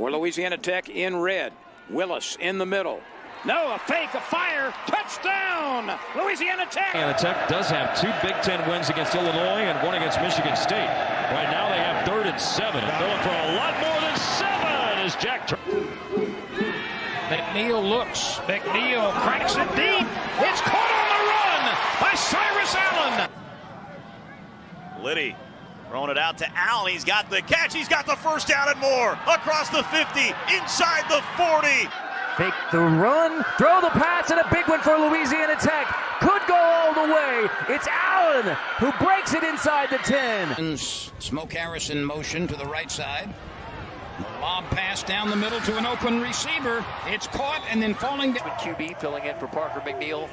for Louisiana Tech in red. Willis in the middle. No, a fake, a fire, touchdown, Louisiana Tech. And Tech does have two Big Ten wins against Illinois and one against Michigan State. Right now they have third and seven. And throwing for a lot more than seven is Jack. McNeil looks. McNeil cracks it deep. It's caught on the run by Cyrus Allen. Lyddy throwing it out to Allen. He's got the catch. He's got the first down and more. Across the 50, inside the 40. Fake the run, throw the pass, and a big one for Louisiana Tech. Could go all the way. It's Allen who breaks it inside the 10. Smoke Harris in motion to the right side. The lob pass down the middle to an open receiver. It's caught and then falling down. QB filling in for Parker McNeil.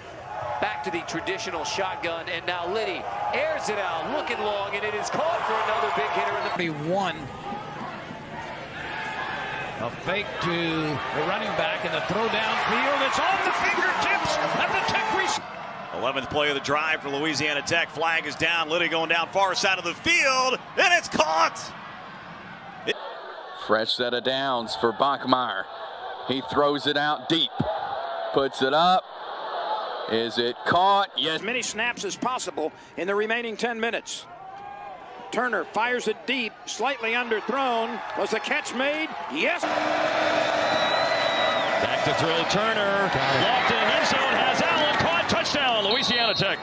Back to the traditional shotgun, and now Lyddy airs it out, looking long, and it is caught for another big hitter in the 41. A fake to the running back and the throw downfield. It's on the fingertips of the Tech receiver. 11th play of the drive for Louisiana Tech. Flag is down. Lyddy going down far side of the field, and it's caught. It Fresh set of downs for Bachmeier. He throws it out deep, puts it up. Is it caught? Yes. As many snaps as possible in the remaining 10 minutes. Turner fires it deep, slightly underthrown. Was the catch made? Yes. Back to throw Turner. Locked in end zone has Allen caught. Touchdown, Louisiana Tech.